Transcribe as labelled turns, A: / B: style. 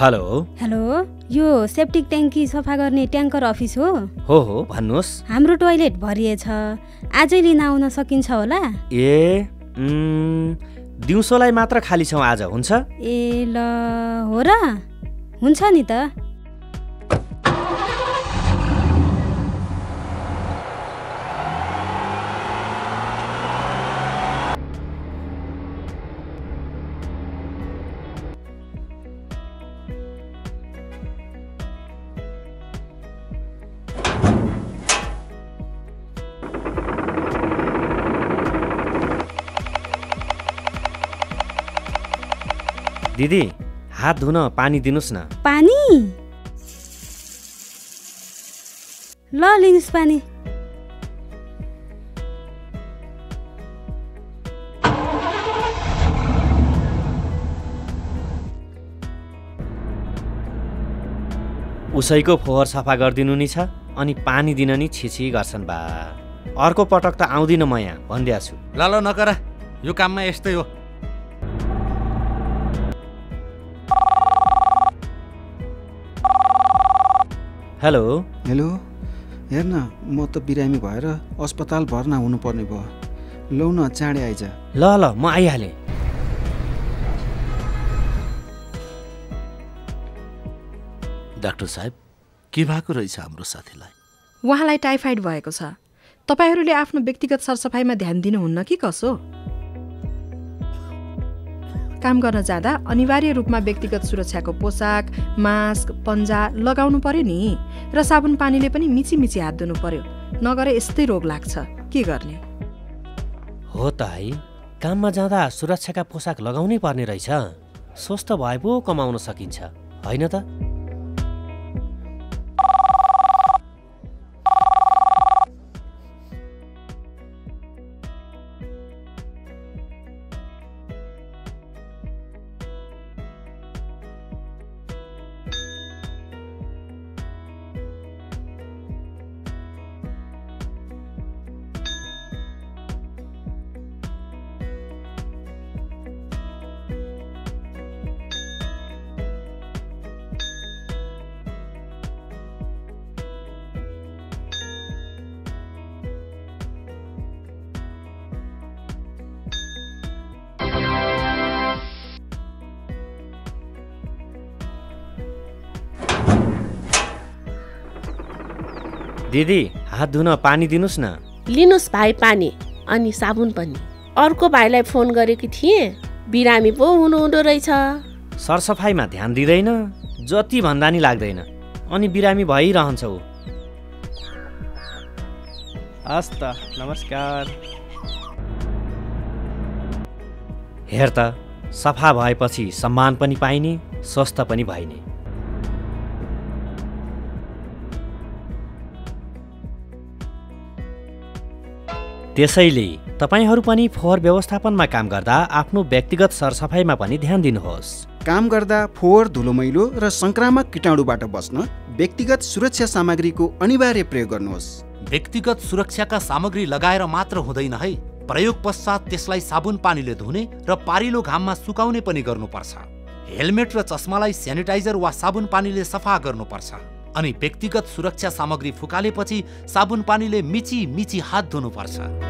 A: Hello.
B: Hello यो septic ट्याङ्की सफा गर्ने ट्याङ्कर अफिस हो।
A: हो हो भन्नुहोस्।
B: हाम्रो टोइलेट भरिएछ। आजै लिन आउन सकिन्छ होला?
A: ए दिउँसोलाई मात्र खाली छौँ आज हुन्छ?
B: ए ल हो र। हुन्छ नि त।
A: दिदी हात धुन पानी दिनुहोस् न।
B: पानी? ल लिनुहोस् पानी।
A: उसैको फोहोर सफा गरिदिनु नि छ। अनि पानी दिन नि छिछि गर्छन् बा। अर्को पटक त आउँदिनँ म यहाँ भनिदिएको छु
C: ल ल नकर। यो काममा यस्तै हो।
A: हेलो।
D: हेलो। हेर्न म त बिरामी भएर अस्पताल भर्ना हुनुपर्ने भयो। लौ न चाँडै आइज।
A: ल ल म आइहालेँ।
E: डाक्टर साहेब के भएको रहेछ हाम्रो साथीलाई?
F: उहाँलाई टाइफाइड भएको छ। तपाईँहरूले आफ्नो व्यक्तिगत सरसफाइमा ध्यान दिनुहुन्न कि कसो? काम गर्न जाँदा अनिवार्य रूपमा व्यक्तिगत सुरक्षाको पोसाक मास्क पन्जा लगाउनु पर्यो नि र साबुन पानीले पनि मिची मिची हात धुनु पर्यो। नगरे यस्तै रोग लाग्छ। के गर्ने?
A: हो त है। काममा जाँदा सुरक्षाका पोसाक लगाउनै पर्ने रहेछ। स्वस्थ भए पो कमाउन सकिन्छ। होइन त? दिदी हात धुन पानी दिनुहोस् न।
G: लिनुहोस् भाइ पानी अनि साबुन पनि। अर्को भाइलाई फोन गरेकी थिएँ बिरामी पो हुनुहुँदो रहेछ।
A: सरसफाइमा ध्यान दिँदैन जति भन्दा नि लाग्दैन। अनि बिरामी भइरहन्छ ऊ। हस् त नमस्कार। हेर त सफा भएपछि सम्मान पनि पाइने स्वस्थ पनि भइने। त्यसैले तपाईँहरू पनि फोहोर व्यवस्थापनमा काम गर्दा आफ्नो व्यक्तिगत सरसफाइमा पनि ध्यान दिनुहोस्।
D: काम गर्दा फोहोर धुलो मैलो र सङ्क्रामक कीटाणुबाट बस्न व्यक्तिगत सुरक्षा सामग्रीको अनिवार्य प्रयोग गर्नुहोस्।
C: व्यक्तिगत सुरक्षाका सामग्री लगाएर मात्र हुँदैन है। प्रयोग पश्चात त्यसलाई साबुन पानीले धुने र पारिलो घाममा सुकाउने पनि गर्नुपर्छ। हेलमेट र चस्मालाई सेनिटाइजर वा साबुन पानीले सफा गर्नुपर्छ अनि व्यक्तिगत सुरक्षा सामग्री फुकालेपछि साबुन पानीले मिची मिची हात धुनुपर्छ।